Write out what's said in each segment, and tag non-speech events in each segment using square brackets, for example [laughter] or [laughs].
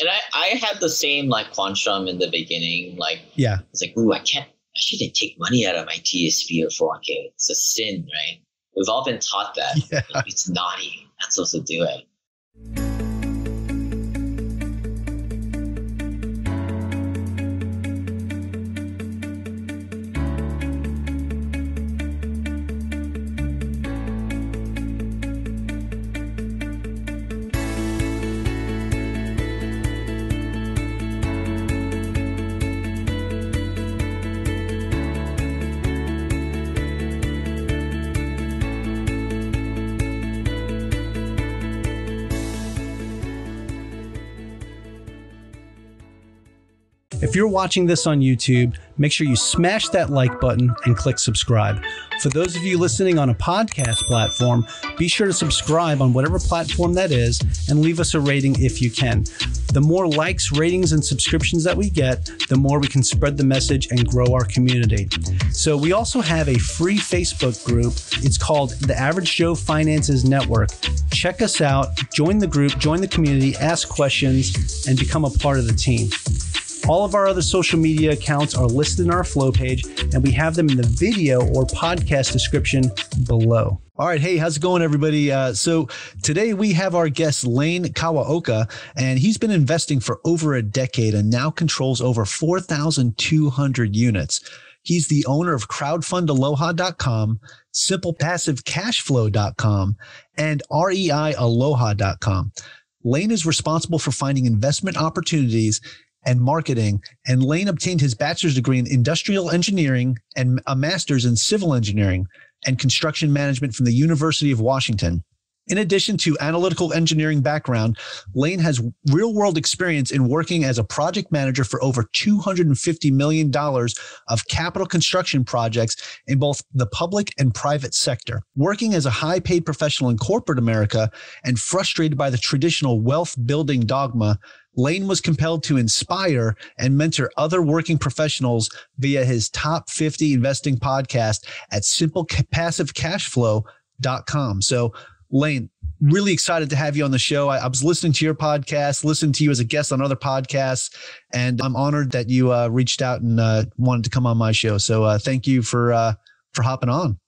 and I, I had the same like quantum in the beginning. Like, yeah, it's like, ooh, I can't, I shouldn't take money out of my TSP or 4K. It's a sin, right? We've all been taught that. [laughs] Yeah. It's naughty. Not supposed to do it. If you're watching this on YouTube, make sure you smash that like button and click subscribe. For those of you listening on a podcast platform, be sure to subscribe on whatever platform that is and leave us a rating if you can. The more likes, ratings, and subscriptions that we get, the more we can spread the message and grow our community. So, we also have a free Facebook group. It's called the Average Joe Finances Network. Check us out, join the group, join the community, ask questions, and become a part of the team. All of our other social media accounts are listed in our flow page, and we have them in the video or podcast description below. All right. Hey, how's it going, everybody? Uh, so today we have our guest, Lane Kawaoka, and he's been investing for over a decade and now controls over 4,200 units. He's the owner of crowdfundaloha.com, simplepassivecashflow.com, and reialoha.com. Lane is responsible for finding investment opportunities and marketing. And Lane obtained his bachelor's degree in industrial engineering and a master's in civil engineering and construction management from the University of Washington. In addition to analytical engineering background, Lane has real world experience in working as a project manager for over $250 million of capital construction projects in both the public and private sector. Working as a high paid professional in corporate America and frustrated by the traditional wealth building dogma, Lane was compelled to inspire and mentor other working professionals via his top 50 investing podcast at simplepassivecashflow.com. So, Lane, really excited to have you on the show. I, I, was listening to your podcast, listening to you as a guest on other podcasts, and I'm honored that you uh, reached out and uh, wanted to come on my show. So, uh, thank you for uh, for hopping on.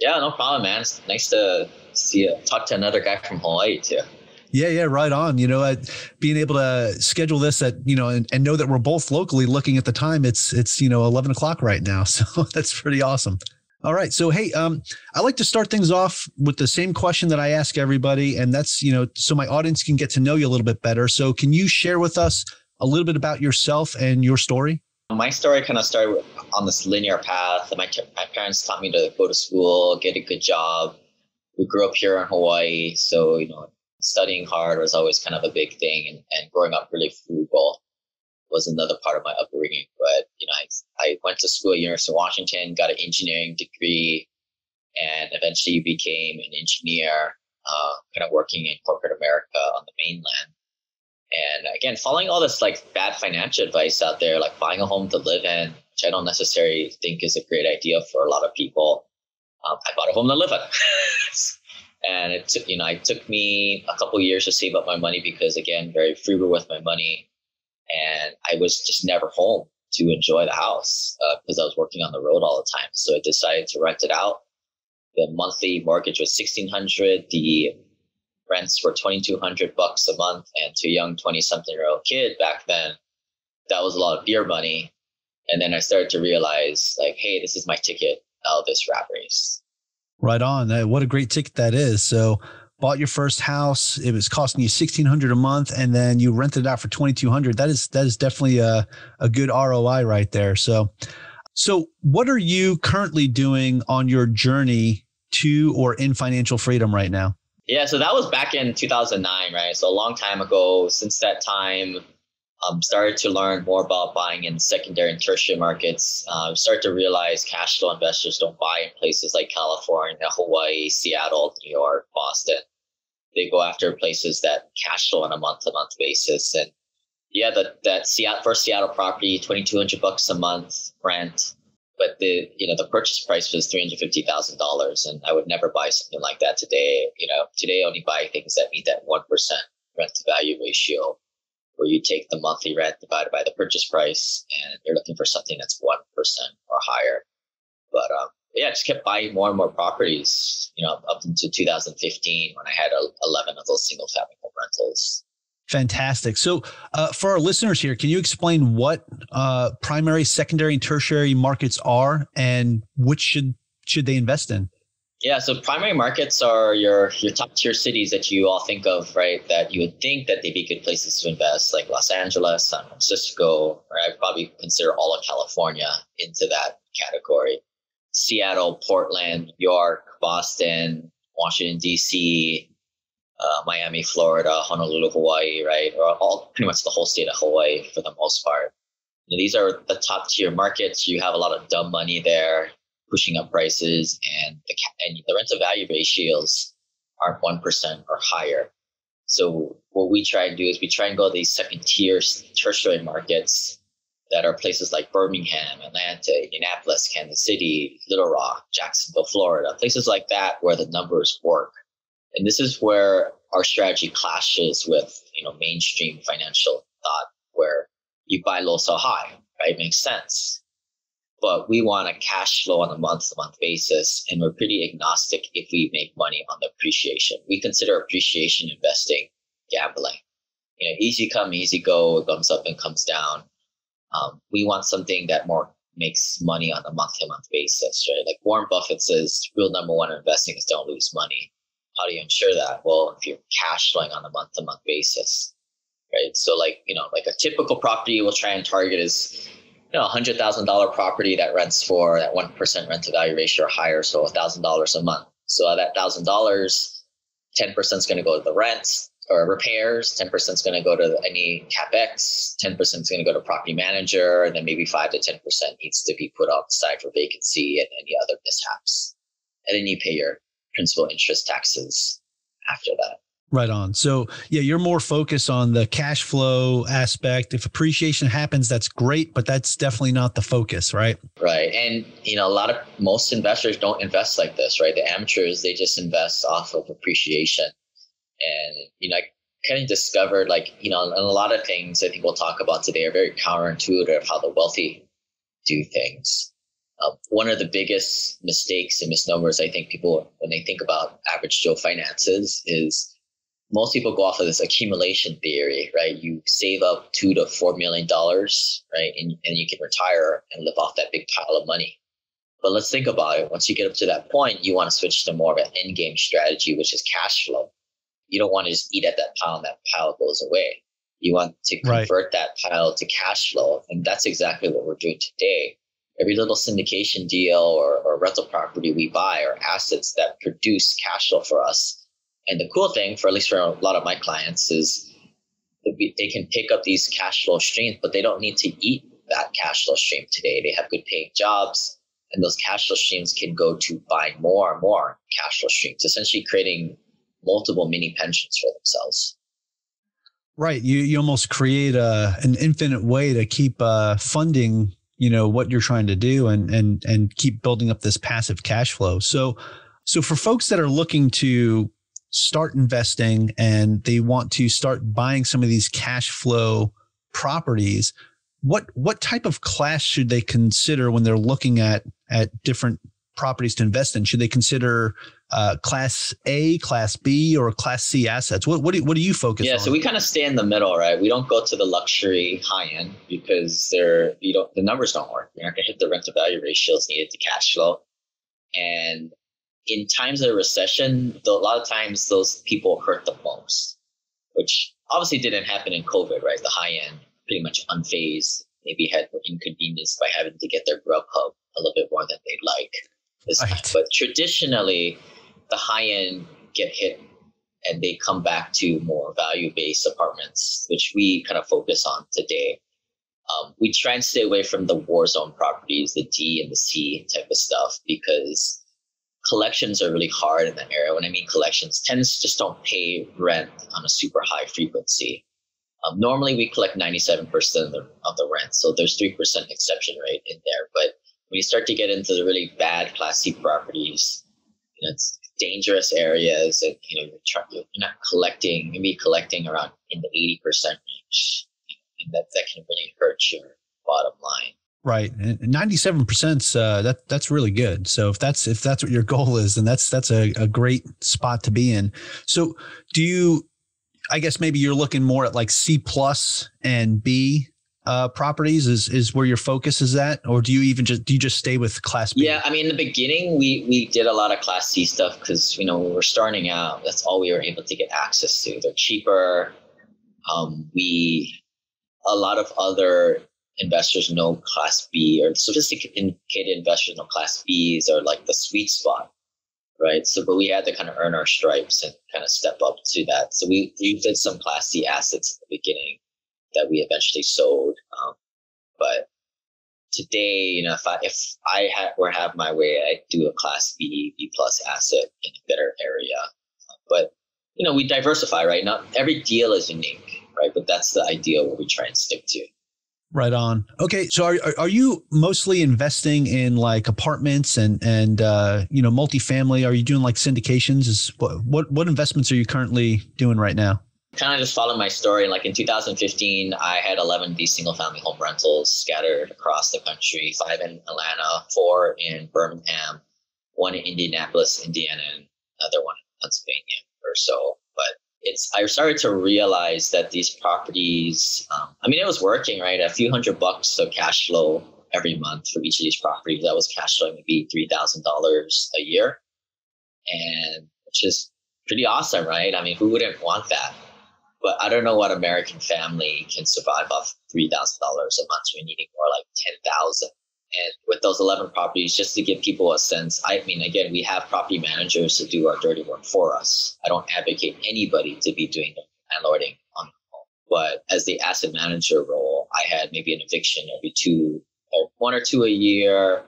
Yeah, no problem, man. It's nice to see you talk to another guy from Hawaii too. Yeah, yeah, right on. You know, uh, being able to schedule this at you know and, and know that we're both locally looking at the time. It's it's you know eleven o'clock right now, [laughs] so that's pretty awesome. All right, so hey, um, I like to start things off with the same question that I ask everybody, and that's you know so my audience can get to know you a little bit better. So can you share with us a little bit about yourself and your story? My story kind of started on this linear path. My, my parents taught me to go to school, get a good job. We grew up here in Hawaii, so you know studying hard was always kind of a big thing and, and growing up really frugal was another part of my upbringing. But, you know, I, I went to school at University of Washington, got an engineering degree, and eventually became an engineer, uh, kind of working in corporate America on the mainland. And again, following all this like bad financial advice out there, like buying a home to live in, which I don't necessarily think is a great idea for a lot of people. Um, I bought a home to live in. [laughs] and it took you know it took me a couple years to save up my money because again very frugal with my money. And i was just never home to enjoy the house because uh, i was working on the road all the time. So i decided to rent it out. The monthly mortgage was 1600 the rents were 2200 bucks a month. And to a young 20 something year old kid back then that was a lot of beer money. And then i started to realize like hey this is my ticket. Out of this rat race Right on. What a great ticket that is. So bought your first house. It was costing you sixteen hundred a month, and then you rented it out for twenty two hundred. That is that is definitely a a good ROI right there. So, so what are you currently doing on your journey to or in financial freedom right now? Yeah, so that was back in two thousand nine, right? So a long time ago. Since that time, um, started to learn more about buying in secondary and tertiary markets. Uh, started to realize cash flow investors don't buy in places like California, Hawaii, Seattle, New York, Boston. They go after places that cash flow on a month to month basis. And yeah, that that Seattle first Seattle property, twenty two hundred bucks a month rent, but the you know the purchase price was three hundred fifty thousand dollars, and I would never buy something like that today. You know, today I only buy things that meet that one percent rent to value ratio where you take the monthly rent divided by the purchase price, and you're looking for something that's one percent or higher. But um, yeah, I just kept buying more and more properties. You know, up until 2015 when I had 11 of those single family home rentals. Fantastic. So, uh, for our listeners here, can you explain what uh, primary, secondary, and tertiary markets are, and which should should they invest in? Yeah, so primary markets are your your top tier cities that you all think of, right? That you would think that they'd be good places to invest, like Los Angeles, San Francisco, or I'd probably consider all of California into that category. Seattle, Portland, New York, Boston, Washington D.C., uh, Miami, Florida, Honolulu, Hawaii, right? Or all pretty much the whole state of Hawaii for the most part. These are the top tier markets. You have a lot of dumb money there pushing up prices, and the and the rent to value ratios are one percent or higher. So what we try and do is we try and go to these second tier tertiary markets that are places like Birmingham, Atlanta, Indianapolis, Kansas City, Little Rock, Jacksonville, Florida, places like that where the numbers work. And this is where our strategy clashes with, you know, mainstream financial thought where you buy low, sell high, right? It Makes sense but we want a cash flow on a month to month basis. And we're pretty agnostic if we make money on the appreciation. We consider appreciation investing gambling. You know, easy come, easy go, it comes up and comes down. Um, we want something that more makes money on a month to month basis, right? Like Warren Buffett says, rule number one in investing is don't lose money. How do you ensure that? Well, if you're cash flowing on a month to month basis, right? So, like, you know, like a typical property we'll try and target is you know, a hundred thousand dollar property that rents for that one percent rent to value ratio or higher, so thousand dollars a month. So that thousand dollars, ten percent is going to go to the rent or repairs. Ten percent is going to go to any capex. Ten percent is going to go to property manager, and then maybe five to ten percent needs to be put on the side for vacancy and any other mishaps. And then you pay your principal interest taxes after that. Right on. So, yeah, you're more focused on the cash flow aspect. If appreciation happens, that's great, but that's definitely not the focus, right? Right. And, you know, a lot of most investors don't invest like this, right? The amateurs, they just invest off of appreciation. And, you know, I kind of discovered, like, you know, and a lot of things I think we'll talk about today are very counterintuitive of how the wealthy do things. Um, one of the biggest mistakes and misnomers I think people, when they think about average Joe finances, is most people go off of this accumulation theory, right? You save up two to four million dollars, right? And, and you can retire and live off that big pile of money. But let's think about it. Once you get up to that point, you want to switch to more of an end game strategy, which is cash flow. You don't want to just eat at that pile and that pile goes away. You want to convert right. that pile to cash flow. And that's exactly what we're doing today. Every little syndication deal or, or rental property we buy are assets that produce cash flow for us and the cool thing, for at least for a lot of my clients, is they can pick up these cash flow streams, but they don't need to eat that cash flow stream today. They have good paying jobs, and those cash flow streams can go to buy more and more cash flow streams, essentially creating multiple mini pensions for themselves. Right. You you almost create a an infinite way to keep uh, funding, you know, what you're trying to do and and and keep building up this passive cash flow. So so for folks that are looking to start investing and they want to start buying some of these cash flow properties, what what type of class should they consider when they're looking at at different properties to invest in? Should they consider uh, class A, class B, or class C assets? What what do, what do you focus yeah, on? so we kind of stay in the middle, right? We don't go to the luxury high end because they're you don't the numbers don't work. You're not gonna hit the rent to value ratios needed to cash flow. And in times of recession, a lot of times those people hurt the most, which obviously didn't happen in COVID, right? The high end pretty much unfazed, maybe had inconvenience by having to get their Grubhub a little bit more than they'd like. Right. But traditionally, the high end get hit and they come back to more value based apartments, which we kind of focus on today. Um, we try and stay away from the war zone properties, the D and the C type of stuff, because collections are really hard in that area. When I mean collections, tenants just don't pay rent on a super high frequency. Um, normally, we collect 97% of the, of the rent, so there's 3% exception rate in there. But when you start to get into the really bad Class C properties, you know, it's dangerous areas, and you know you're, trying, you're not collecting, maybe collecting around in the 80% range. And that that can really hurt your bottom line. Right, ninety-seven percent. Uh, that that's really good. So if that's if that's what your goal is, then that's that's a, a great spot to be in. So do you? I guess maybe you're looking more at like C plus and B uh, properties is is where your focus is at, or do you even just do you just stay with Class B? Yeah, I mean, in the beginning, we we did a lot of Class C stuff because you know we were starting out. That's all we were able to get access to. They're cheaper. Um, we a lot of other investors know Class B or sophisticated investors know Class Bs are like the sweet spot, right? So, but we had to kind of earn our stripes and kind of step up to that. So we we did some Class C assets at the beginning that we eventually sold. Um, but today, you know, if I if I ha- were have my way, I'd do a Class B B plus asset in a better area. But you know, we diversify, right? Not every deal is unique, right? But that's the ideal what we try and stick to. Right on. Okay, so are are you mostly investing in like apartments and and uh, you know multifamily? Are you doing like syndications? Is what what what investments are you currently doing right now? kind of just follow my story. Like in 2015, I had 11 of these single family home rentals scattered across the country, five in Atlanta, four in Birmingham, one in Indianapolis, Indiana, and another one in Pennsylvania or so. It's, I started to realize that these properties, um, I mean, it was working, right? A few hundred bucks of cash flow every month for each of these properties. That was cash flowing maybe $3,000 a year. And which is pretty awesome, right? I mean, who wouldn't want that? but I don't know what American family can survive off three thousand dollars a month. We're needing more like ten thousand. And with those eleven properties, just to give people a sense, I mean, again, we have property managers to do our dirty work for us. I don't advocate anybody to be doing landlording on. But as the asset manager role, I had maybe an eviction every two or one or two a year,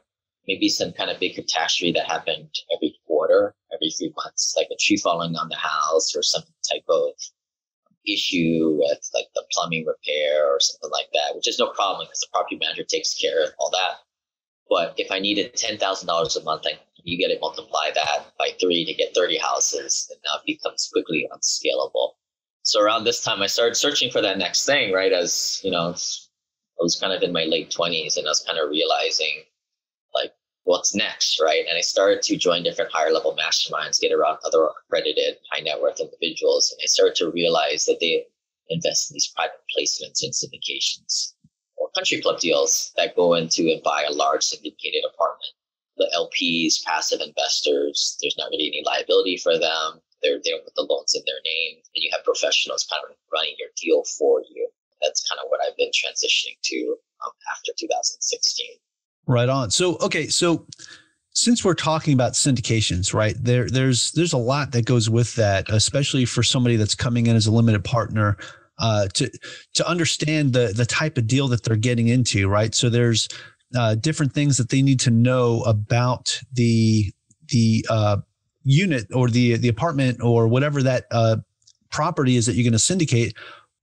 maybe some kind of big catastrophe that happened every quarter, every three months, like a tree falling on the house or some type of issue with like the plumbing repair or something like that, which is no problem because the property manager takes care of all that. But if I needed ten thousand dollars a month, I, you get to multiply that by three to get thirty houses, and now it becomes quickly unscalable. So around this time, I started searching for that next thing. Right as you know, I was kind of in my late twenties, and I was kind of realizing like what's next, right? And I started to join different higher level masterminds, get around other accredited high net worth individuals. And I started to realize that they invest in these private placements and syndications country club deals that go into and buy a large syndicated apartment. The LPs, passive investors, there's not really any liability for them. They don't put the loans in their name. And you have professionals kind of running your deal for you. That's kind of what I've been transitioning to um, after 2016. Right on. So okay, so since we're talking about syndications, right? There there's there's a lot that goes with that, especially for somebody that's coming in as a limited partner uh, to to understand the the type of deal that they're getting into, right? So there's uh, different things that they need to know about the the uh, unit or the the apartment or whatever that uh, property is that you're going to syndicate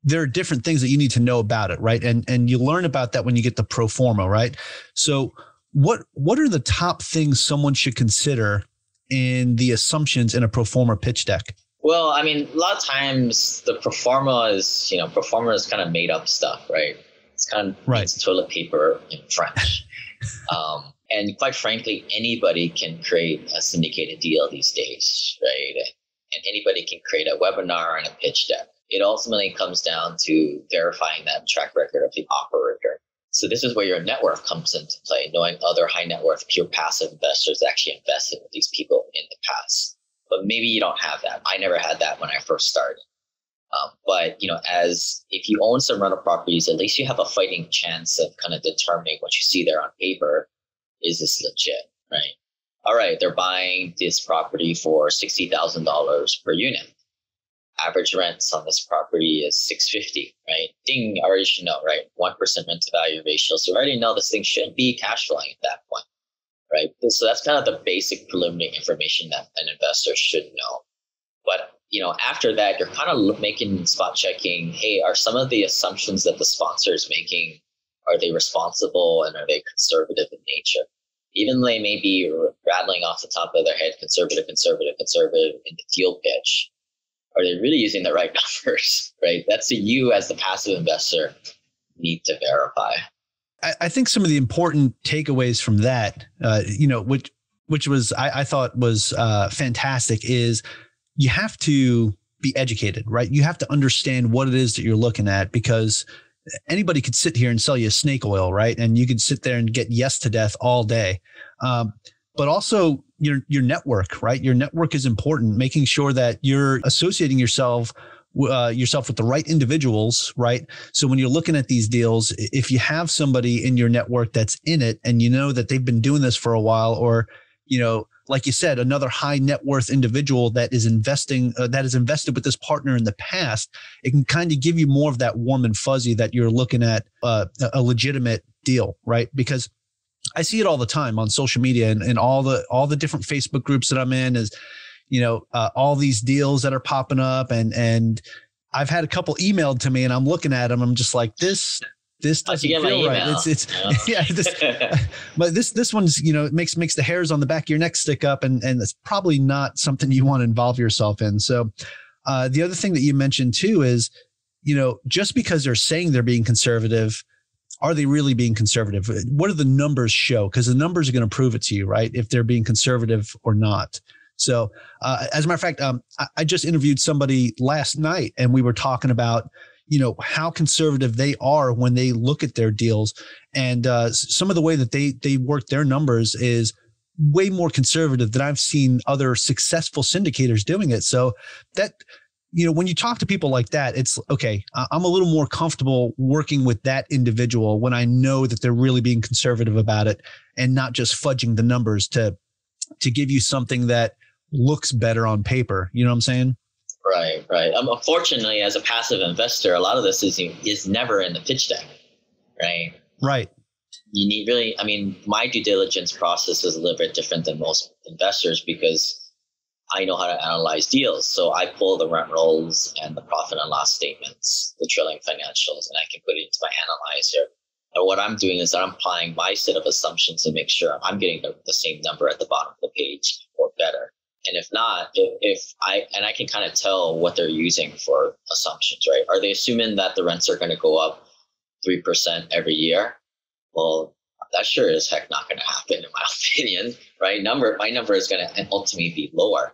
there are different things that you need to know about it, right? And and you learn about that when you get the pro forma, right? So what what are the top things someone should consider in the assumptions in a pro forma pitch deck? Well, I mean, a lot of times the pro forma is, you know, pro forma is kind of made up stuff, right? It's kind of right. it's toilet paper in French. [laughs] um, and quite frankly, anybody can create a syndicated deal these days, right? And anybody can create a webinar and a pitch deck it ultimately comes down to verifying that track record of the operator. So this is where your network comes into play, knowing other high net worth pure passive investors actually invested with these people in the past. But maybe you don't have that. I never had that when I first started. Um, but you know, as if you own some rental properties, at least you have a fighting chance of kind of determining what you see there on paper. Is this legit, right? All right, they're buying this property for sixty thousand dollars per unit average rents on this property is 650 right ding I already should know right 1% rent to value ratio so I already know this thing shouldn't be cash flowing at that point right so that's kind of the basic preliminary information that an investor should know but you know after that you're kind of making spot checking hey are some of the assumptions that the sponsor is making are they responsible and are they conservative in nature even they may be rattling off the top of their head conservative conservative conservative in the deal pitch are they really using the right [laughs] numbers? Right. That's to you as the passive investor. need to verify. I, I think some of the important takeaways from that, uh, you know, which which was I, I thought was uh, fantastic, is you have to be educated, right? You have to understand what it is that you're looking at because anybody could sit here and sell you snake oil, right? And you could sit there and get yes to death all day. Um, but also your your network, right? Your network is important. Making sure that you're associating yourself uh, yourself with the right individuals, right? So when you're looking at these deals, if you have somebody in your network that's in it and you know that they've been doing this for a while, or you know, like you said, another high net worth individual that is investing uh, that is invested with this partner in the past, it can kind of give you more of that warm and fuzzy that you're looking at uh, a legitimate deal, right? Because I see it all the time on social media and, and all the all the different Facebook groups that I'm in is you know, uh, all these deals that are popping up and, and I've had a couple emailed to me and I'm looking at them. I'm just like, this, this doesn't feel right. It's, it's, yeah, [laughs] this, [laughs] but this, this one's, you know, it makes, makes the hairs on the back of your neck stick up and, and it's probably not something you want to involve yourself in. So, uh, the other thing that you mentioned too is, you know, just because they're saying they're being conservative, are they really being conservative? What do the numbers show? Because the numbers are going to prove it to you, right? If they're being conservative or not. So, uh, as a matter of fact, um, I, I just interviewed somebody last night, and we were talking about you know how conservative they are when they look at their deals, and uh, some of the way that they they work their numbers is way more conservative than I've seen other successful syndicators doing it. So that you know when you talk to people like that it's okay i'm a little more comfortable working with that individual when i know that they're really being conservative about it and not just fudging the numbers to to give you something that looks better on paper. You know what I'm saying? Right, right. Um, unfortunately, as a passive investor, a lot of this is is never in the pitch deck, right? Right. You need really. I mean, my due diligence process is a little bit different than most investors because I know how to analyze deals. So I pull the rent rolls and the profit and loss statements, the trailing financials, and I can put it into my analyzer. And what I'm doing is I'm applying my set of assumptions to make sure I'm getting the, the same number at the bottom of the page or better. And if not, if, if I and I can kind of tell what they're using for assumptions, right? Are they assuming that the rents are going to go up three percent every year? Well, that sure is heck not going to happen, in my [laughs] opinion, right? Number my number is going to ultimately be lower.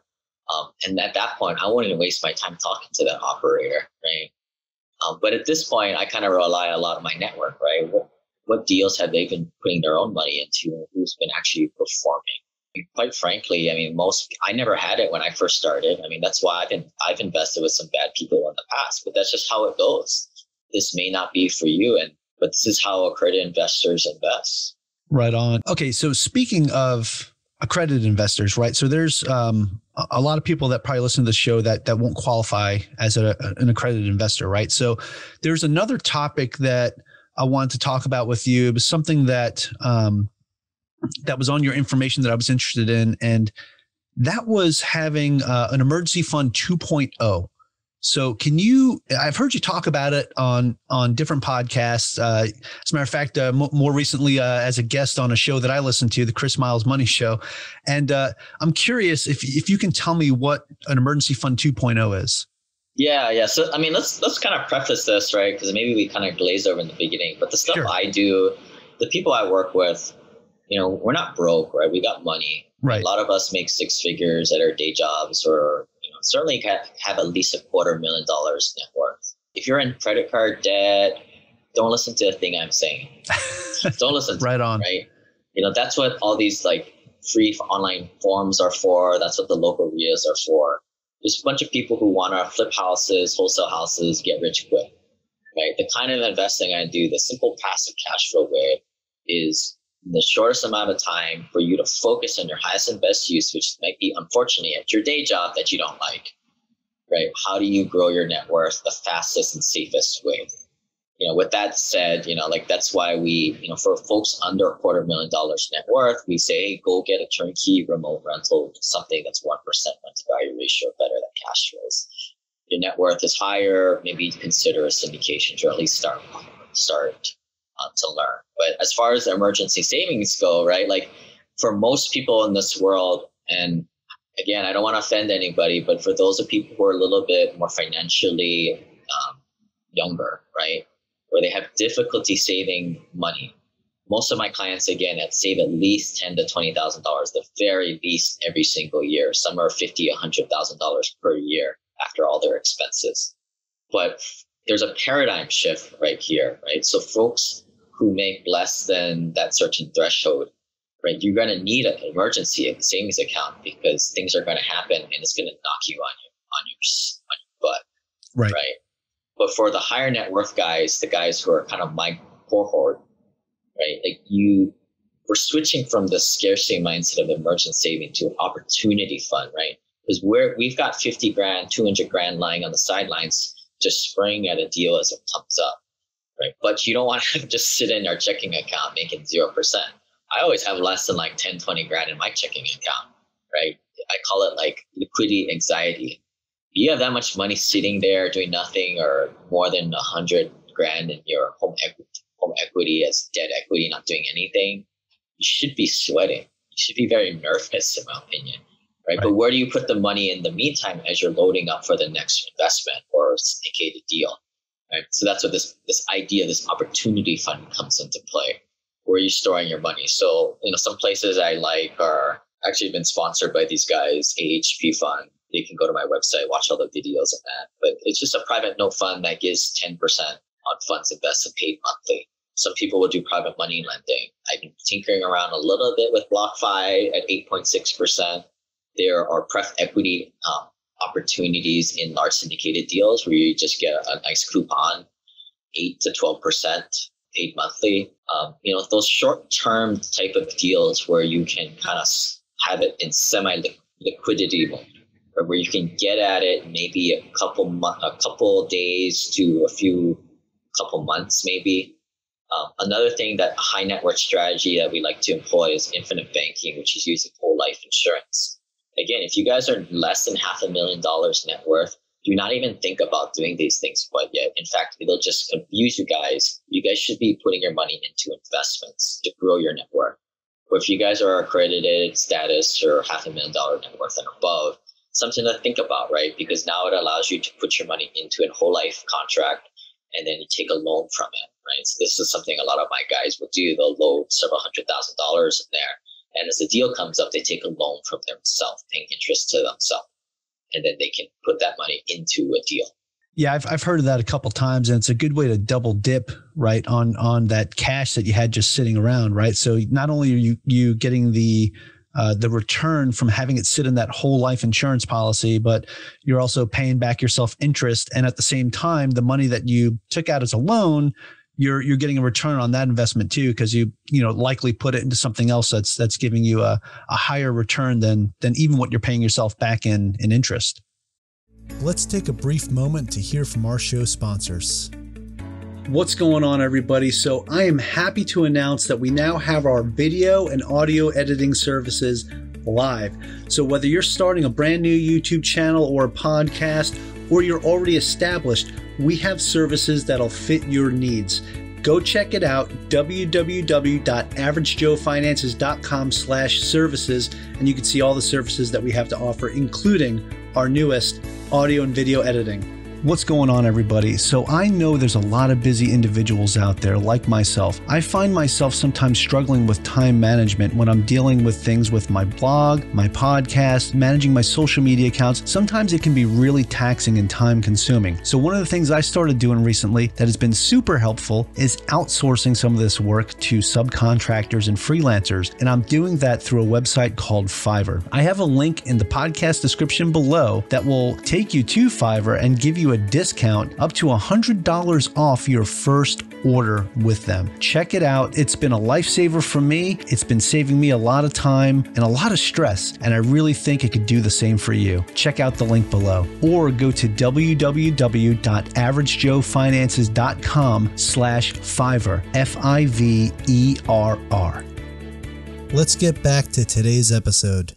Um, and at that point, I even waste my time talking to that operator, right? Um, but at this point, I kind of rely a lot on my network, right? What, what deals have they been putting their own money into? Who's been actually performing? Quite frankly, I mean, most I never had it when I first started. I mean, that's why I've been I've invested with some bad people in the past, but that's just how it goes. This may not be for you, and but this is how accredited investors invest. Right on. Okay, so speaking of accredited investors, right? So there's um, a lot of people that probably listen to the show that that won't qualify as a, an accredited investor, right? So there's another topic that I wanted to talk about with you. It was something that um, that was on your information that I was interested in, and that was having uh, an emergency fund 2.0. So, can you? I've heard you talk about it on on different podcasts. Uh, as a matter of fact, uh, m- more recently uh, as a guest on a show that I listen to, the Chris Miles Money Show. And uh, I'm curious if if you can tell me what an emergency fund 2.0 is. Yeah, yeah. So, I mean, let's let's kind of preface this, right? Because maybe we kind of glazed over in the beginning, but the stuff sure. I do, the people I work with, you know, we're not broke, right? We got money. Right. A lot of us make six figures at our day jobs or, you know, certainly have at least a quarter million dollars net worth. If you're in credit card debt, don't listen to a thing I'm saying. [laughs] don't listen right on. right? You know, that's what all these like free online forums are for. That's what the local REIAs are for. There's a bunch of people who want to flip houses, wholesale houses, get rich quick. Right. The kind of investing I do, the simple passive cash flow way is in the shortest amount of time for you to focus on your highest and best use, which might be unfortunately at your day job that you don't like, right? How do you grow your net worth the fastest and safest way? You know, with that said, you know, like that's why we, you know, for folks under a quarter million dollars net worth, we say go get a turnkey remote rental, something that's 1% rent to value ratio better than cash flows. Your net worth is higher, maybe consider a syndication or at least start start uh, to learn. But as far as emergency savings go, right, like for most people in this world, and again, I don't want to offend anybody, but for those of people who are a little bit more financially um, younger, right, where they have difficulty saving money. Most of my clients, again, have save at least ten to twenty thousand dollars, the very least every single year. Some are fifty, a hundred thousand dollars per year after all their expenses. But there's a paradigm shift right here, right? So folks who make less than that certain threshold, right? You're going to need an emergency savings account because things are going to happen and it's going to knock you on your on your on your butt, Right. right? But for the higher net worth guys, the guys who are kind of my cohort, right? Like you, we're switching from the scarcity mindset of emergency saving to an opportunity fund, right? Because we're we've got 50 grand, 200 grand lying on the sidelines, just spraying at a deal as it comes up, right? But you don't want [laughs] to just sit in your checking account making zero percent. I always have less than like 10, 20 grand in my checking account, right? I call it like liquidity anxiety. You have that much money sitting there doing nothing, or more than a hundred grand in your home equity, home equity as debt equity, not doing anything. You should be sweating. You should be very nervous, in my opinion, right? Right. But where do you put the money in the meantime as you're loading up for the next investment or syndicated deal, right? So that's what this this idea, this opportunity fund comes into play. Where are you storing your money? So you know, some places I like are actually been sponsored by these guys, AHP Fund. You can go to my website, watch all the videos of that. But it's just a private note fund that gives 10% on funds invested paid monthly. Some people will do private money lending. I've been tinkering around a little bit with BlockFi at 8.6%. There are pref equity um, opportunities in large syndicated deals where you just get a nice coupon, 8 to 12% paid monthly. Um, you know, those short-term type of deals where you can kind of have it in semi-liquidity or where you can get at it maybe a couple a couple days to a few couple months maybe. Um, another thing that high net worth strategy that we like to employ is infinite banking, which is using whole life insurance. Again, if you guys are less than half a million dollars net worth, do not even think about doing these things quite yet. In fact, it'll just confuse you guys. You guys should be putting your money into investments to grow your net worth. But if you guys are accredited status or half a million dollar net worth and above, something to think about, right? Because now it allows you to put your money into a whole life contract and then you take a loan from it, right? So this is something a lot of my guys will do. They'll load several hundred thousand dollars in there. And as the deal comes up, they take a loan from themselves, paying interest to themselves. And then they can put that money into a deal. Yeah, I've I've heard of that a couple times, and it's a good way to double dip, right, on on that cash that you had just sitting around, right? So not only are you you getting the uh, the return from having it sit in that whole life insurance policy, but you're also paying back yourself interest, and at the same time, the money that you took out as a loan, you're you're getting a return on that investment too, because you you know likely put it into something else that's that's giving you a, a higher return than than even what you're paying yourself back in in interest. Let's take a brief moment to hear from our show sponsors. What's going on, everybody? So, I am happy to announce that we now have our video and audio editing services live. So, whether you're starting a brand new YouTube channel or a podcast, or you're already established, we have services that'll fit your needs. Go check it out, www.averagejoefinances.com slash services, and you can see all the services that we have to offer, including our newest audio and video editing. What's going on, everybody? So, I know there's a lot of busy individuals out there like myself. I find myself sometimes struggling with time management when I'm dealing with things with my blog, my podcast, managing my social media accounts. Sometimes it can be really taxing and time consuming. So, one of the things I started doing recently that has been super helpful is outsourcing some of this work to subcontractors and freelancers. And I'm doing that through a website called Fiverr. I have a link in the podcast description below that will take you to Fiverr and give you a discount up to $100 off your first order with them. Check it out. It's been a lifesaver for me. It's been saving me a lot of time and a lot of stress, and I really think it could do the same for you. Check out the link below or go to www.averagejoefinances.com slash Fiverr, F-I-V-E-R-R. Let's get back to today's episode.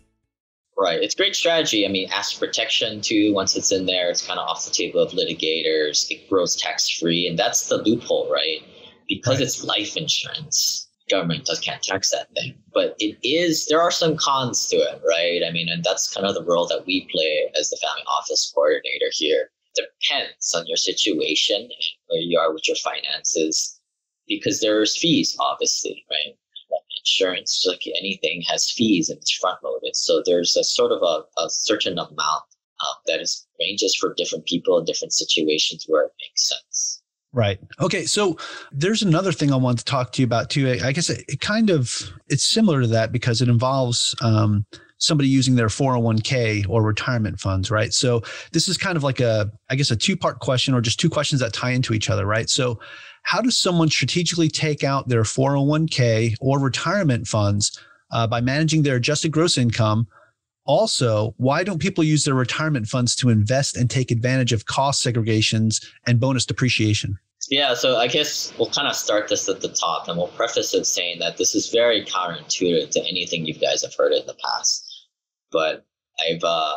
Right. It's great strategy. I mean, asset protection too. Once it's in there, it's kind of off the table of litigators. It grows tax free, and that's the loophole, right? Because Right. it's life insurance, government does can't tax that thing. But it is there are some cons to it, right? I mean, and that's kind of the role that we play as the family office coordinator here. depends on your situation and where you are with your finances because there's fees, obviously, right? Insurance, like anything, has fees and it's front loaded. So there's a sort of a, a certain amount uh, that is ranges for different people in different situations where it makes sense. Right. Okay. So there's another thing I want to talk to you about too. I guess it, it kind of it's similar to that because it involves um, somebody using their 401k or retirement funds, right? So this is kind of like a, I guess, a two part question or just two questions that tie into each other, right? So how does someone strategically take out their 401k or retirement funds uh, by managing their adjusted gross income? Also, why don't people use their retirement funds to invest and take advantage of cost segregations and bonus depreciation? Yeah, so I guess we'll kind of start this at the top and we'll preface it saying that this is very counterintuitive to anything you guys have heard in the past. But I've, uh,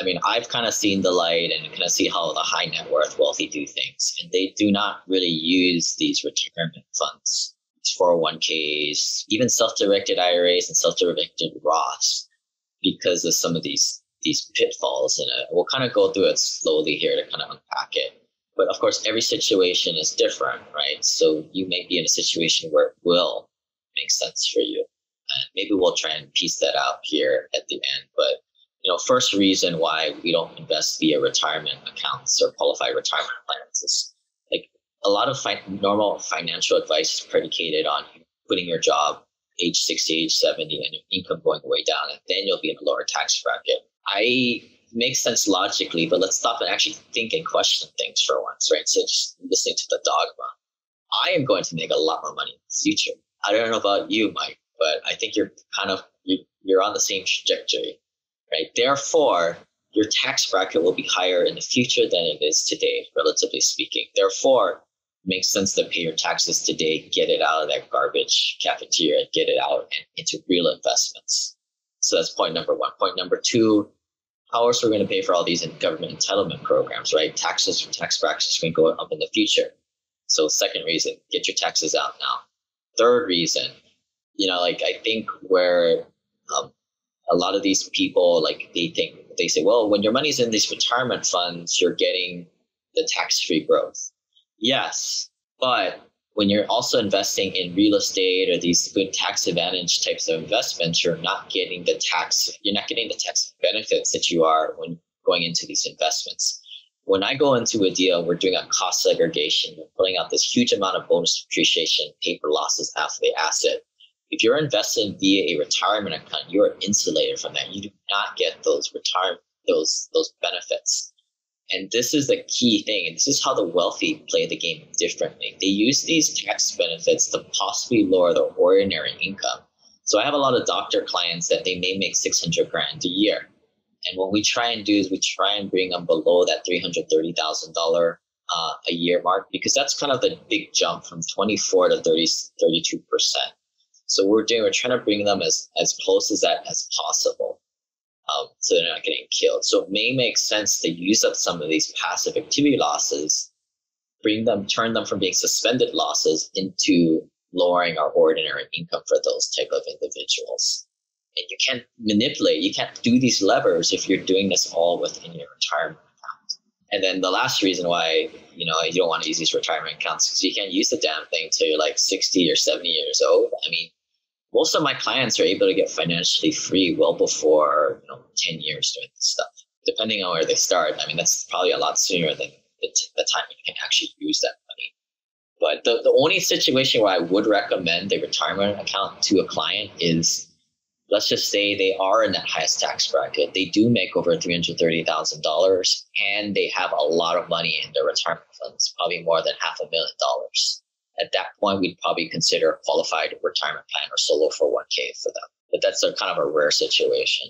I mean, I've kind of seen the light and kind of see how the high net worth wealthy do things. And they do not really use these retirement funds, these 401ks, even self directed IRAs and self directed Roths because of some of these these pitfalls in it. Uh, we'll kind of go through it slowly here to kind of unpack it. But of course, every situation is different, right? So you may be in a situation where it will make sense for you. And maybe we'll try and piece that out here at the end. But you know, first reason why we don't invest via retirement accounts or qualified retirement plans is like a lot of fi- normal financial advice is predicated on quitting your job age 60, age 70, and your income going way down, and then you'll be in a lower tax bracket. I makes sense logically, but let's stop and actually think and question things for once, right? So just listening to the dogma. I am going to make a lot more money in the future. I don't know about you, Mike, but I think you're kind of you're on the same trajectory, right? Therefore, your tax bracket will be higher in the future than it is today, relatively speaking. Therefore, it makes sense to pay your taxes today, get it out of that garbage cafeteria, get it out and into real investments. So that's point number one. Point number two, how else are we going to pay for all these government entitlement programs, right? Taxes from tax brackets are going to go up in the future. So second reason, get your taxes out now. Third reason, you know, like I think where um, a lot of these people, like they think, they say, well, when your money's in these retirement funds, you're getting the tax-free growth. Yes, but when you're also investing in real estate or these good tax advantage types of investments, you're not getting the tax, you're not getting the tax benefits that you are when going into these investments. When I go into a deal, we're doing a cost segregation, we're pulling out this huge amount of bonus depreciation, paper losses after the asset. If you're investing via a retirement account, you're insulated from that. You do not get those retirement those those benefits. And this is the key thing. And this is how the wealthy play the game differently. They use these tax benefits to possibly lower their ordinary income. So I have a lot of doctor clients that they may make 600 grand a year. And what we try and do is we try and bring them below that $330,000 uh, a year mark because that's kind of the big jump from 24 to 30, 32%. So we're doing, we're trying to bring them as, as close as that as possible um, so they're not getting killed. So it may make sense to use up some of these passive activity losses, bring them, turn them from being suspended losses into lowering our ordinary income for those type of individuals. And you can't manipulate, you can't do these levers if you're doing this all within your retirement account. And then the last reason why, you know, you don't want to use these retirement accounts because you can't use the damn thing till you're like 60 or 70 years old. I mean, most of my clients are able to get financially free well before you know 10 years doing this stuff. Depending on where they start i mean that's probably a lot sooner than the, t- the time you can actually use that money. But the, the only situation where i would recommend a retirement account to a client is let's just say they are in that highest tax bracket. They do make over $330000 and they have a lot of money in their retirement funds probably more than half a million dollars at that point, we'd probably consider a qualified retirement plan or solo 401k for them. But that's a kind of a rare situation.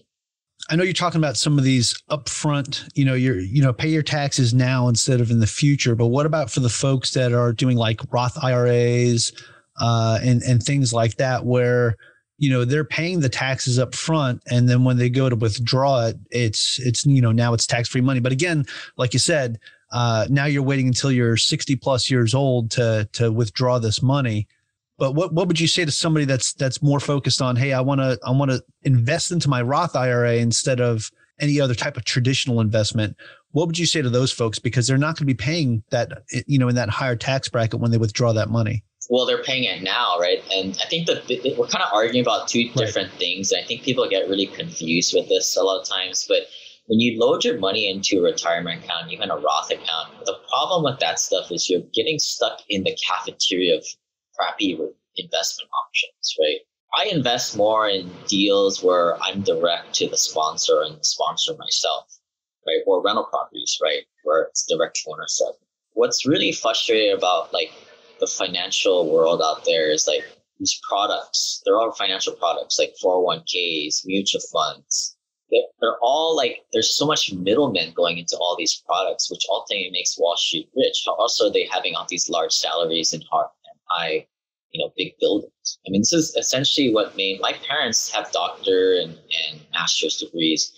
I know you're talking about some of these upfront, you know, you're, you know, pay your taxes now instead of in the future. But what about for the folks that are doing like Roth IRAs uh, and and things like that, where you know they're paying the taxes up front, and then when they go to withdraw it, it's it's you know now it's tax free money. But again, like you said, uh, now you're waiting until you're 60 plus years old to to withdraw this money. But what what would you say to somebody that's that's more focused on, hey, I want to I want to invest into my Roth IRA instead of any other type of traditional investment? what would you say to those folks because they're not going to be paying that you know in that higher tax bracket when they withdraw that money well they're paying it now right and i think that we're kind of arguing about two different right. things and i think people get really confused with this a lot of times but when you load your money into a retirement account even a roth account the problem with that stuff is you're getting stuck in the cafeteria of crappy investment options right I invest more in deals where I'm direct to the sponsor and the sponsor myself right? Or rental properties, right? Where it's direct owner ownership. What's really frustrating about like the financial world out there is like these products, they're all financial products like 401ks, mutual funds. They're, they're all like, there's so much middlemen going into all these products, which ultimately makes Wall Street rich. Also, they having all these large salaries and high, you know, big buildings. I mean, this is essentially what made my parents have doctor and, and master's degrees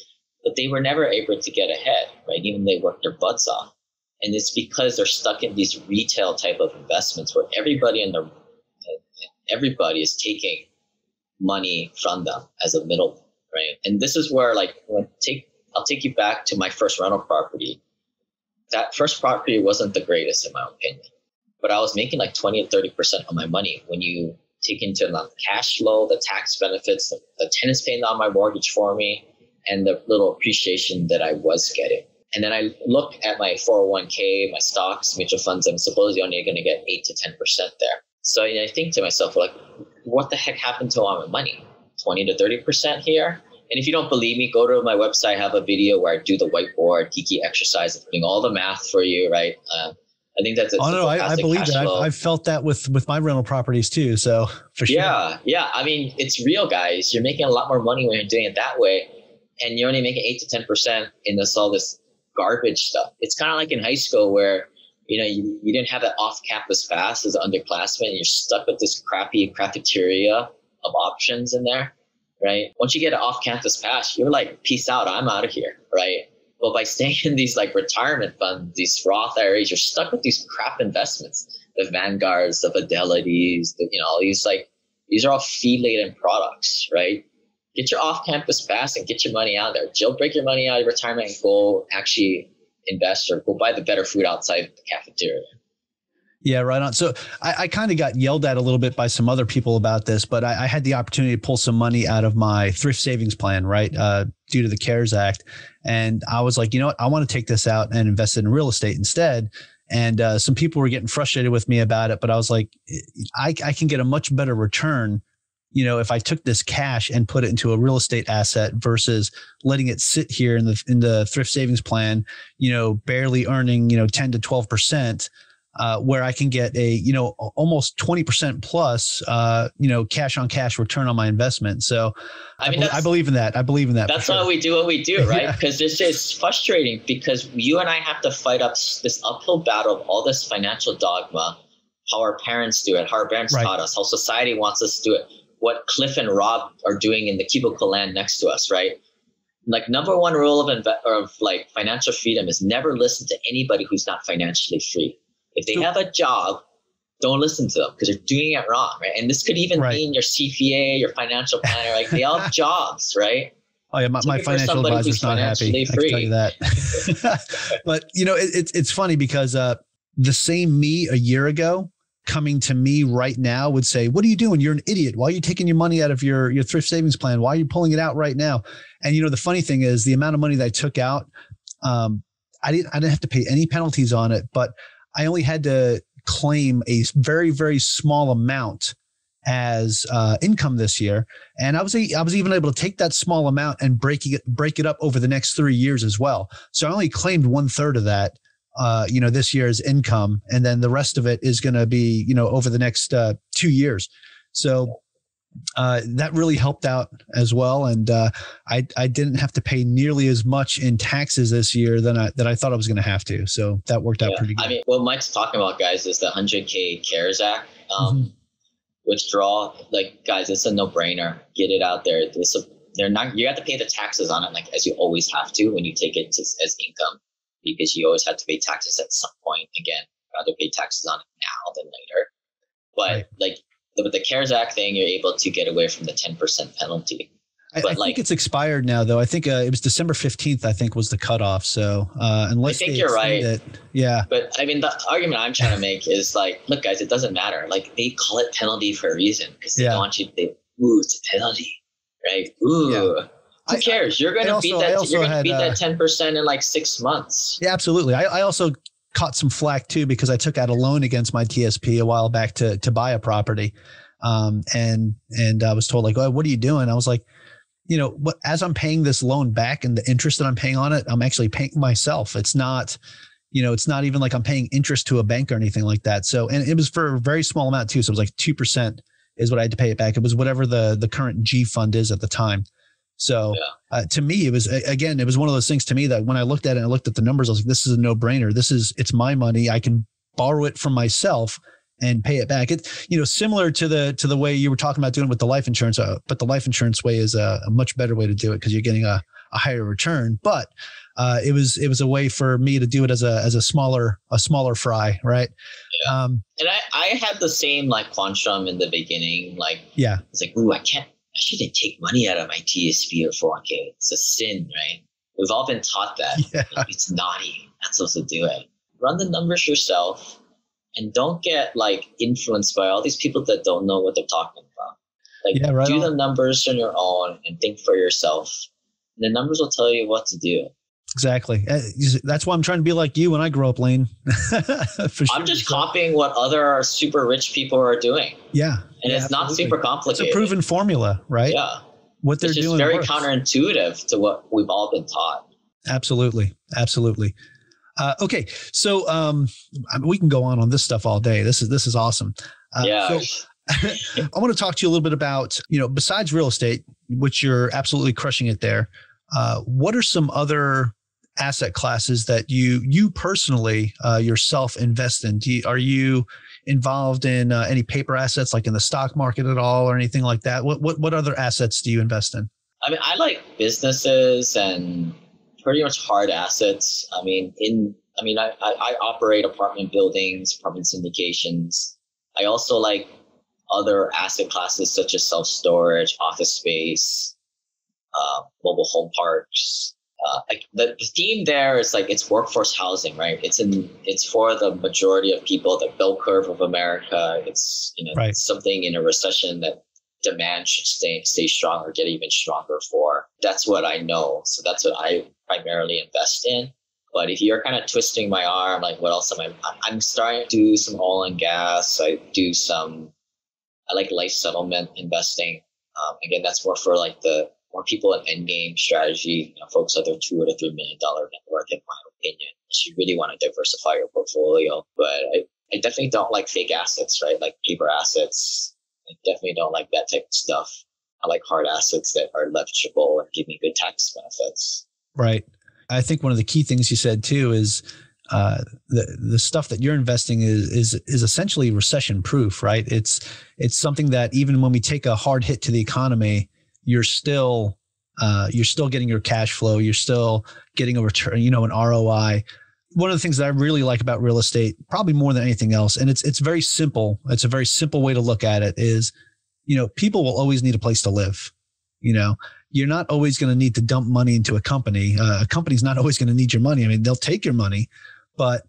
but they were never able to get ahead, right? Even they worked their butts off. And it's because they're stuck in these retail type of investments where everybody in the everybody is taking money from them as a middleman, right? And this is where like take I'll take you back to my first rental property. That first property wasn't the greatest in my opinion, but I was making like 20 and 30% of my money when you take into account cash flow, the tax benefits, the, the tenants paying on my mortgage for me, and the little appreciation that I was getting. And then I look at my 401k, my stocks, mutual funds, I'm supposedly only going to get 8 to 10% there. So I think to myself, like, what the heck happened to all my money? 20 to 30% here? And if you don't believe me, go to my website. I have a video where I do the whiteboard, geeky exercise, of doing all the math for you, right? Uh, I think that's. A, oh no, I, I, believe that. I've, I've, felt that with with my rental properties too. So for sure. Yeah, yeah. I mean, it's real, guys. You're making a lot more money when you're doing it that way and you're only making eight to ten percent in this all this garbage stuff. It's kind of like in high school where you know you, you didn't have that off-campus pass as an underclassman. And you're stuck with this crappy cafeteria of options in there, right? Once you get an off-campus pass, you're like, peace out, I'm out of here, right? But by [laughs] staying in these like retirement funds, these Roth IRAs, you're stuck with these crap investments, the Vanguards, the Fidelities, the, you know, all these like these are all fee-laden products, right? get your off-campus pass and get your money out there. Jailbreak your money out of retirement and go actually invest or go buy the better food outside the cafeteria. Yeah, right on. So I, I kind of got yelled at a little bit by some other people about this, but I, I, had the opportunity to pull some money out of my thrift savings plan, right, uh, due to the CARES Act, and I was like, you know what, I want to take this out and invest it in real estate instead. And uh, some people were getting frustrated with me about it, but I was like, I, I can get a much better return you know, if I took this cash and put it into a real estate asset versus letting it sit here in the in the thrift savings plan, you know, barely earning, you know, 10 to 12 percent, uh, where I can get a, you know, almost 20 percent plus, uh, you know, cash on cash return on my investment. So I, mean, I, I believe in that. I believe in that. That's sure. why we do what we do, [laughs] right? Because yeah. it's just frustrating because you and I have to fight up this uphill battle of all this financial dogma, how our parents do it, how our parents right. taught us, how society wants us to do it what Cliff and Rob are doing in the cubicle land next to us, right? Like number one rule of inve- of like financial freedom is never listen to anybody who's not financially free. If they have a job, don't listen to them because they're doing it wrong, right? And this could even right. mean your CPA, your financial planner, like they all have [laughs] jobs, right? Oh yeah, my, my financial advisor's not happy. Free. I can tell you that. [laughs] but you know, it, it's it's funny because uh, the same me a year ago coming to me right now would say, "What are you doing? You're an idiot. Why are you taking your money out of your your thrift savings plan? Why are you pulling it out right now?" And you know, the funny thing is, the amount of money that I took out, um, I didn't I didn't have to pay any penalties on it, but I only had to claim a very very small amount as uh, income this year, and I was I was even able to take that small amount and break it break it up over the next three years as well. So I only claimed one third of that uh, you know, this year's income, and then the rest of it is going to be, you know, over the next uh, two years. So uh, that really helped out as well, and uh, I I didn't have to pay nearly as much in taxes this year than I that I thought I was going to have to. So that worked out yeah. pretty good. I mean, what Mike's talking about, guys, is the 100K CARES Act. Um, mm-hmm. Withdraw, like guys, it's a no-brainer. Get it out there. This they're not. You have to pay the taxes on it, like as you always have to when you take it to, as income because you always have to pay taxes at some point. Again, rather pay taxes on it now than later. But right. like with the CARES Act thing, you're able to get away from the 10% penalty. I, I like, think it's expired now, though. I think uh, it was December fifteenth. I think was the cutoff. So uh, unless I think you're right, it, yeah. But I mean, the argument I'm trying to [laughs] make is like, look, guys, it doesn't matter. Like they call it penalty for a reason because they yeah. want you. They, ooh, it's a penalty, right? Ooh. Yeah. Who cares? You're gonna beat that. You're gonna had, beat that uh, ten percent in like six months. Yeah, absolutely. I, I also caught some flack too because I took out a loan against my TSP a while back to to buy a property, um, and and I was told like, oh, what are you doing? I was like, you know, what as I'm paying this loan back and the interest that I'm paying on it, I'm actually paying myself. It's not, you know, it's not even like I'm paying interest to a bank or anything like that. So, and it was for a very small amount too. So it was like two percent is what I had to pay it back. It was whatever the the current G fund is at the time. So yeah. uh, to me, it was again, it was one of those things to me that when I looked at it and I looked at the numbers, I was like, this is a no brainer. This is it's my money. I can borrow it from myself and pay it back. It's you know similar to the to the way you were talking about doing with the life insurance, uh, but the life insurance way is a, a much better way to do it because you're getting a, a higher return. But uh, it was it was a way for me to do it as a as a smaller a smaller fry, right? Yeah. Um, and I I had the same like quantum in the beginning, like yeah, it's like ooh I can't I shouldn't take money out of my TSP or 401k. It's a sin, right? We've all been taught that. [laughs] Yeah. Like, it's naughty. Not supposed to do it. Run the numbers yourself and don't get like influenced by all these people that don't know what they're talking about. Like yeah, right do on. the numbers on your own and think for yourself. And the numbers will tell you what to do. Exactly. Uh, that's why I'm trying to be like you when I grow up, Lane. [laughs] sure. I'm just copying what other super rich people are doing. Yeah. And yeah, it's absolutely. not super complicated. It's a proven formula, right? Yeah. What they're it's doing very works. counterintuitive to what we've all been taught. Absolutely. Absolutely. Uh, okay, so um, we can go on on this stuff all day. This is this is awesome. Uh, yeah. So [laughs] I want to talk to you a little bit about you know besides real estate, which you're absolutely crushing it there. Uh, what are some other asset classes that you you personally uh, yourself invest in? You, are you involved in uh, any paper assets like in the stock market at all or anything like that? What what what other assets do you invest in? I mean, I like businesses and pretty much hard assets. I mean, in I mean, I, I, I operate apartment buildings, apartment syndications. I also like other asset classes such as self storage, office space, uh, mobile home parks. Uh, like the, the theme there is like it's workforce housing, right? It's in it's for the majority of people, the bell curve of America. It's you know right. something in a recession that demand should stay stay strong or get even stronger for. That's what I know. So that's what I primarily invest in. But if you're kind of twisting my arm, like what else am I? I'm starting to do some oil and gas. I do some. I like life settlement investing. Um, again, that's more for like the more people in end game strategy. You know, folks under two or three million dollar net worth, in my opinion. So You really want to diversify your portfolio, but I, I definitely don't like fake assets, right? Like paper assets. I definitely don't like that type of stuff. I like hard assets that are leverageable and give me good tax benefits. Right. I think one of the key things you said too is uh, the the stuff that you're investing is is is essentially recession proof, right? It's it's something that even when we take a hard hit to the economy, you're still uh, you're still getting your cash flow, you're still getting a return, you know, an ROI. One of the things that I really like about real estate, probably more than anything else, and it's it's very simple. It's a very simple way to look at it. Is you know, people will always need a place to live. You know, you're not always going to need to dump money into a company. Uh, a company's not [laughs] always going to need your money. I mean, they'll take your money, but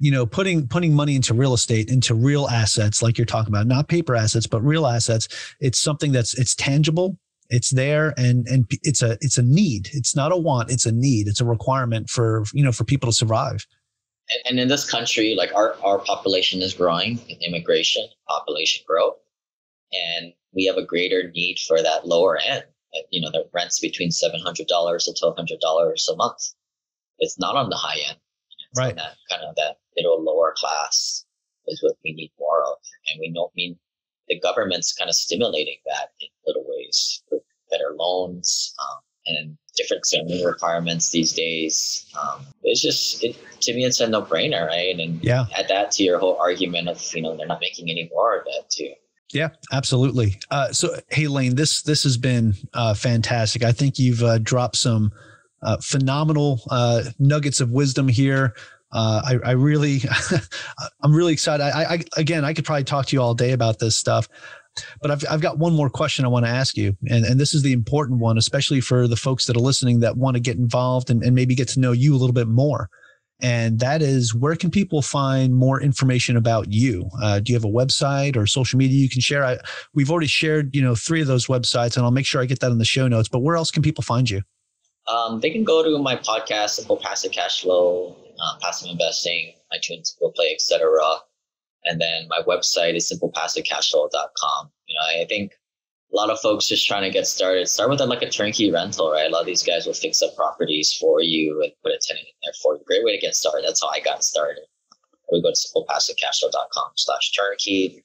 you know, putting putting money into real estate, into real assets, like you're talking about, not paper assets, but real assets. It's something that's it's tangible. It's there, and and it's a it's a need. It's not a want. It's a need. It's a requirement for you know for people to survive. And in this country, like our our population is growing, immigration, population growth, and we have a greater need for that lower end you know, the rent's between seven hundred dollars to twelve hundred dollars a month. It's not on the high end. It's right. that kind of that middle lower class is what we need more of, and we don't mean the government's kind of stimulating that in little ways with better loans um, and different zoning requirements these days. Um, it's just it, to me, it's a no brainer, right? And yeah, add that to your whole argument of you know they're not making any more of that too. Yeah, absolutely. Uh, so, hey, Lane, this this has been uh, fantastic. I think you've uh, dropped some uh, phenomenal uh, nuggets of wisdom here. Uh, I, I, really, [laughs] I'm really excited. I, I, again, I could probably talk to you all day about this stuff. But I've, I've got one more question I want to ask you. And, and this is the important one, especially for the folks that are listening that want to get involved and, and maybe get to know you a little bit more. And that is where can people find more information about you? Uh, do you have a website or social media you can share? I, we've already shared, you know, three of those websites and I'll make sure I get that in the show notes, but where else can people find you? Um, they can go to my podcast, Simple Passive Cash Flow, uh, Passive Investing, iTunes, Google Play, etc. And then my website is simplepassivecashflow.com. You know, I think a lot of folks just trying to get started. Start with a, like a turnkey rental, right? A lot of these guys will fix up properties for you and put a tenant in there for you. Great way to get started. That's how I got started. We go to simplepassivecashflow.com slash turnkey.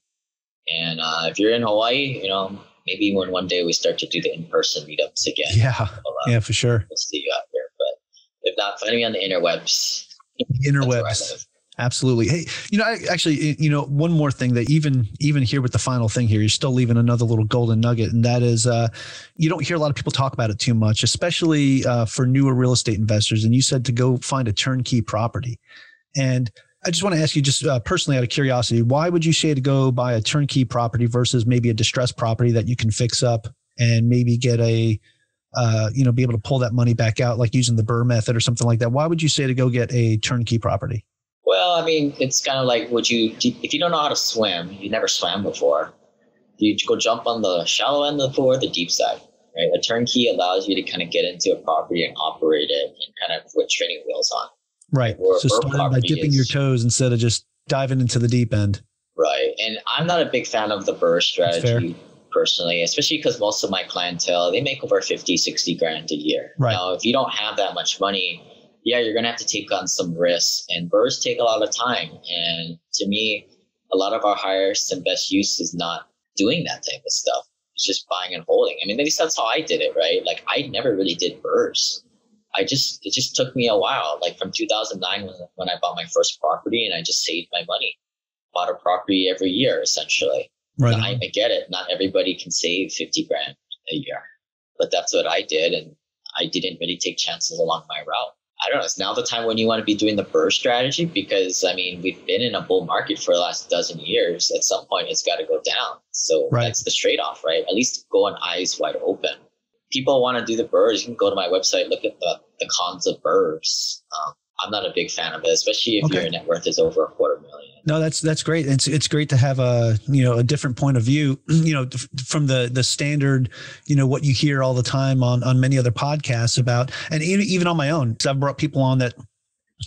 And uh, if you're in Hawaii, you know, maybe when one day we start to do the in-person meetups again. Yeah, uh, yeah, for sure. We'll see you out there. But if not, find me on the interwebs. The interwebs. Absolutely. Hey, you know, I, actually, you know, one more thing that even even here with the final thing here, you're still leaving another little golden nugget, and that is, uh, you don't hear a lot of people talk about it too much, especially uh, for newer real estate investors. And you said to go find a turnkey property, and I just want to ask you, just uh, personally, out of curiosity, why would you say to go buy a turnkey property versus maybe a distressed property that you can fix up and maybe get a uh, you know, be able to pull that money back out, like using the BRRRR method or something like that. Why would you say to go get a turnkey property? Well, I mean, it's kind of like would you if you don't know how to swim, you never swam before, you go jump on the shallow end of the pool or the deep side. Right, a turnkey allows you to kind of get into a property and operate it and kind of with training wheels on. Right. Or, so starting by dipping is, your toes instead of just diving into the deep end. Right, and I'm not a big fan of the BRRRR strategy personally, especially because most of my clientele they make over 50, 60 grand a year. Right. Now, if you don't have that much money yeah, you're going to have to take on some risks. And BRRRRs take a lot of time. And to me, a lot of our highest and best use is not doing that type of stuff. It's just buying and holding. I mean, at least that's how I did it, right? Like I never really did BRRRRs. I just, it just took me a while. Like from 2009 when, when I bought my first property and I just saved my money, bought a property every year essentially. Right. I, I get it. Not everybody can save 50 grand a year, but that's what I did. And I didn't really take chances along my route. I don't know. It's now the time when you want to be doing the BRRRR strategy because I mean we've been in a bull market for the last dozen years. At some point, it's got to go down. So right. that's the trade off, right? At least go on eyes wide open. People want to do the BRRRRs. You can go to my website, look at the the cons of BRRRRs. Um, I'm not a big fan of it, especially if okay. your net worth is over a quarter million. No, that's that's great. It's it's great to have a you know a different point of view. [clears throat] You know, from the the standard, you know, what you hear all the time on on many other podcasts about, and even on my own. Because I've brought people on that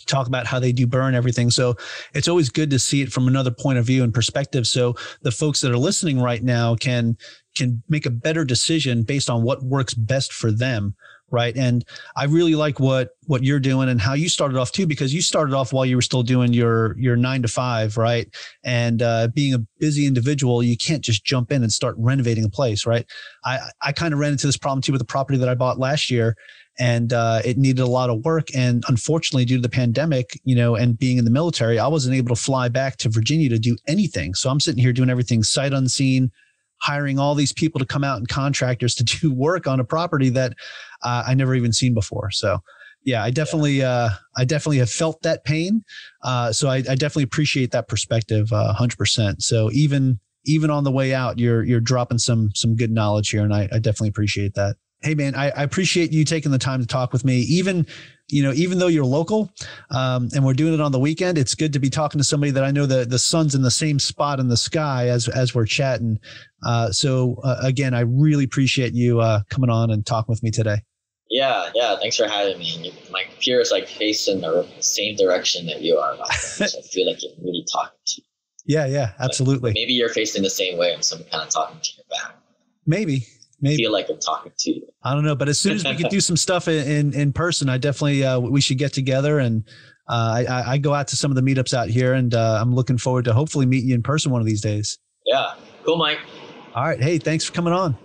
talk about how they do burn everything. So it's always good to see it from another point of view and perspective. So the folks that are listening right now can can make a better decision based on what works best for them right? And i really like what what you're doing and how you started off too because you started off while you were still doing your your nine to five right? And uh, being a busy individual you can't just jump in and start renovating a place right? I i kind of ran into this problem too with the property that i bought last year and uh, it needed a lot of work. And unfortunately due to the pandemic you know and being in the military i wasn't able to fly back to virginia to do anything. So i'm sitting here doing everything sight unseen hiring all these people to come out and contractors to [laughs] do work on a property that uh, I never even seen before. So yeah, I definitely, uh, I definitely have felt that pain. Uh, so I, I, definitely appreciate that perspective, uh, hundred percent. So even, even on the way out, you're, you're dropping some, some good knowledge here. And I, I definitely appreciate that. Hey man, I, I appreciate you taking the time to talk with me. Even, you know, even though you're local, um, and we're doing it on the weekend, it's good to be talking to somebody that I know the the sun's in the same spot in the sky as as we're chatting. Uh, so uh, again, I really appreciate you uh, coming on and talking with me today. Yeah, yeah. Thanks for having me. My computer is like facing the same direction that you are. so I feel like you're really talking to. Yeah, yeah, absolutely. maybe you're facing the same way, and so I'm kind of talking to your back. Maybe, maybe. feel like I'm talking to you. I don't know, but as soon as we can do some stuff in in, in person, I definitely uh, we should get together and. Uh, I, I go out to some of the meetups out here, and uh, I'm looking forward to hopefully meeting you in person one of these days. Yeah, cool, Mike. All right. Hey, thanks for coming on.